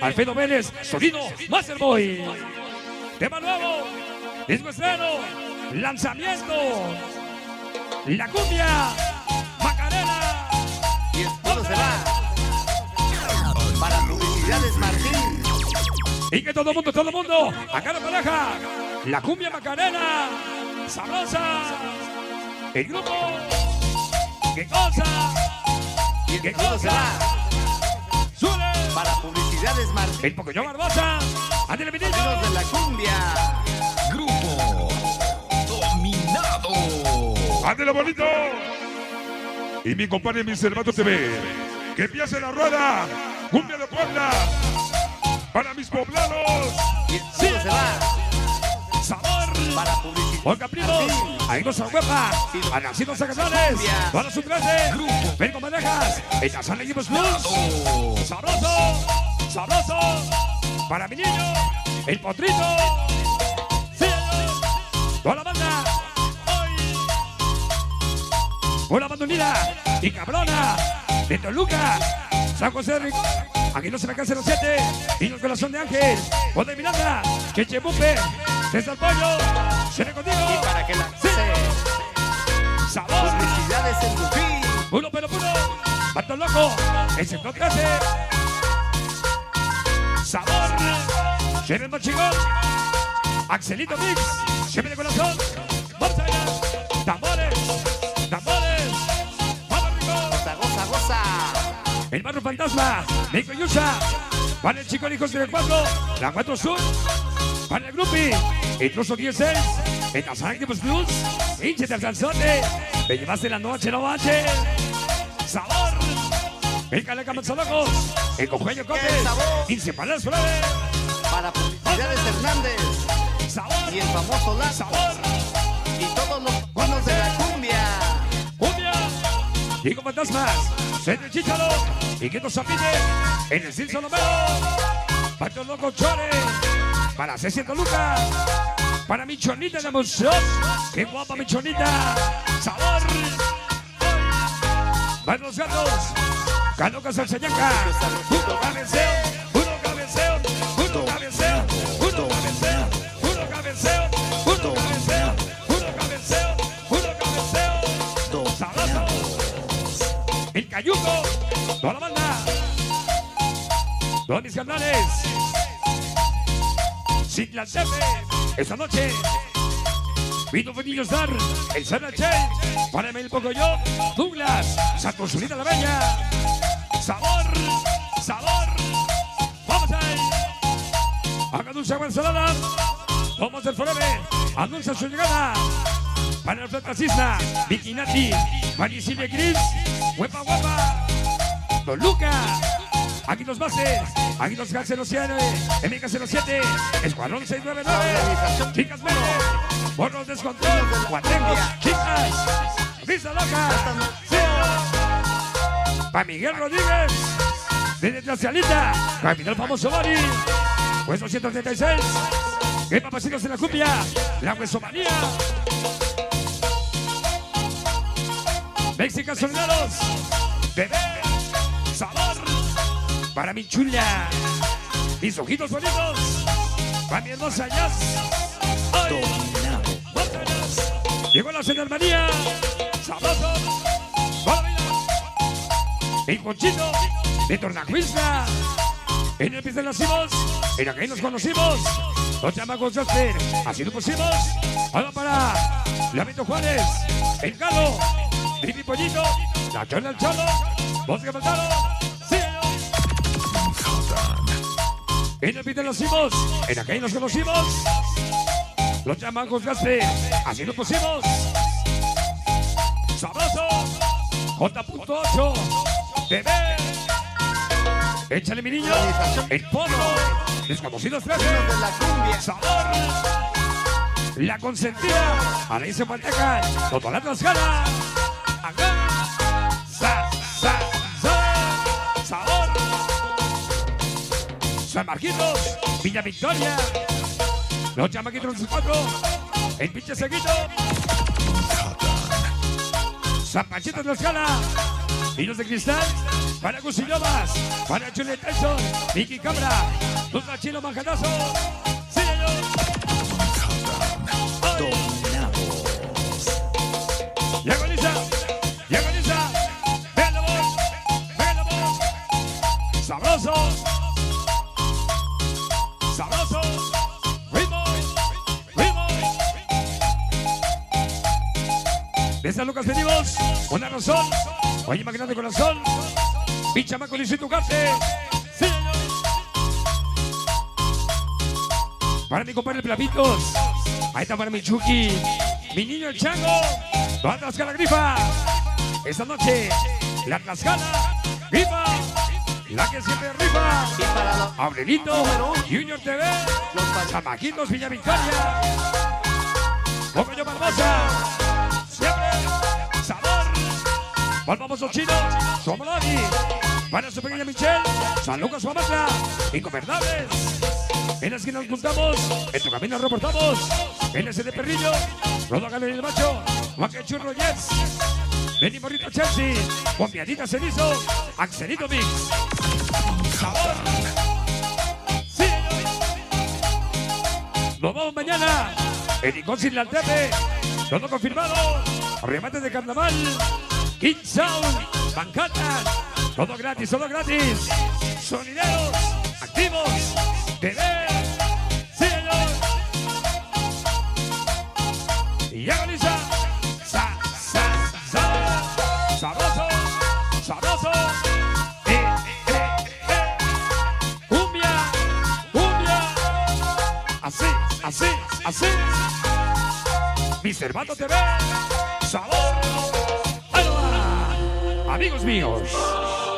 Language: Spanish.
Alfredo Vélez, Solino, Masterboy. Tema nuevo, disco estreno, lanzamiento. La cumbia, Macarena. Y el todo se va para publicidades Martín. Y que todo mundo, todo mundo, acá la pareja, la cumbia Macarena, sabrosa. El grupo, qué cosa, Y el todo se va el Pocoyo Barbosa, Ándale, mi. Amigos de la cumbia. Grupo Dominado. ¡Ándale, bonito! Y mi compadre Mis Hermanos TV. Que empiece la rueda. Cumbia de Puebla. Para mis poblanos. Y el todo se va Sabor. para publicidades Oiga, primos, ahí nos huepa, a Nacidos Sacazones, para su clase, ven con manejas, en la sala Plus, sabroso, sabroso, para mi niño, el potrito, sí, toda la banda, hoy, una banda unida y cabrona, de Toluca, San José Ric- Aquí no se me cansa 07, Niños Corazón de Ángel, Juan de Miranda, Cheche Bupe, César Pollo, Seré contigo, Y para que la Sí. sabor, publicidades en Lupín. puro pero puro, Pato Loco, el sector 13, sabor, Seré Machigón, Axelito Mix, siempre de corazón, vamos allá, tambores, tambores, vamos rico. Goza, goza, goza. El barrio fantasma, Nico Yusa. Para el chico de hijos del 4, la 4 Sur. Para el grupi, incluso 16. En las Activos Blues, hinche del calzote. Te llevaste la noche, no manches. Sabor. Pícale locos. El cotes. sabor! Inseparables flores. Para publicidades Hernández. Sabor. Y el famoso Lazo. Sabor. Y todos los buenos de la cumbia. Cumbia. Chico Fantasmas. Centro Chicharo. Y que nos zapite. En el Cid Solomero. Pacho Loco Chore. Para 600 lucas. Para mi chonita de emoción. Qué guapa mi chonita. Sabor. Van los gatos. Cano Casalseñaca. Puto cabeceo, puto cabeceo, puto cabeceo, puto cabeceo, puto cabeceo, puto cabeceo, puto cabeceo, cabeceo. Dos salazos. El cayuco, toda la banda. Todos mis carnales. Esta noche. Vino Fenillo Star, el San Chel, Para el Pocoyo, Douglas, Santos Solina La Bella. Agua ensalada. Vamos del Forever. Anuncia su llegada. Para el Francisca, Vicky Nati, María Silvia Cris, Huepa Huepa, Don Luca, aquí los bases, aquí los GAC 07, MK 07, Escuadrón 699, Chicas Verde, Borros Descontrol, Guatengos, Chicas, Vista Loca, para Miguel Rodríguez, desde Tlacialita, Camino el famoso Bari, Hueso 136, que papacitos en la cumbia, la Huesomanía, Mexican Soldados, Bebé, Sabor, para mi chula, mis ojitos bonitos, para mi hermosa Jazz, Bótalas. llegó la Senarmanía, Sabroso, Bóvila, el Conchito, de Tornacuisla, en el piso nacimos, en aquel nos conocimos, los chamacos Jasper, así lo pusimos, ahora para Lamento Juárez, el Galo, Tripi Pollito, la Chona del Cholo, Bosque Faltado, sí, en el piso nacimos, en aquel nos conocimos, los chamacos Jasper, así lo pusimos, sabroso, J.8, bebé, échale mi niño, el pozo, desconocidos cumbia. sabor. La consentida, a la se manteca, todo la trasgana. Acá, sa, sa, sa, sabor. San Marquitos, Villa Victoria, los chamaquitos de cuatro, el pinche seguito, San Panchito de la escala, Niños de cristal, para Cusillomas, para Chile Tyson, Vicky Cabra, Dupla Chilo Manjanazo. Sí. Ay. Y agoniza, y agoniza. Ven la voz, ven la voz. Sabroso. Sabroso. Ritmo, ritmo. De San Lucas venimos, una razón. Oye, más grande corazón. Más con tu carte. Sí. Para mi compadre Plapitos. Ahí está para mi Chucky. Mi niño el chango. Toda Tlaxcala grifa. Esta noche, la Tlaxcala grifa. La que siempre rifa. Y Aurelito. Junior TV, Los Chamaquitos Villa Victoria, Bocayo Barbosa, Para el famoso chino, Somoloni, para su pequeña Michelle, San Lucas Huamantla, Incopernables. En las que nos juntamos, en tu camino reportamos, en ese de Perrillo, Rodo Galería del Macho, Juan Churro Jets, Benny Morrito Chelsea, Juan Piadita Cenizo, Axelito Mix. Señor. Nos vamos mañana. En Icon la Alterne. Todo confirmado. Remate de carnaval. King Sound. Manhattan. Todo gratis, todo gratis. Sonideros. Activos. TV. Sí, señor. Y agoniza. Sa, sa, sa. Sabroso. Sabroso. Eh, eh, eh. Cumbia, cumbia. Así, así, así. Mis hermanos TV. Sabor. Ahí va. Amigos míos.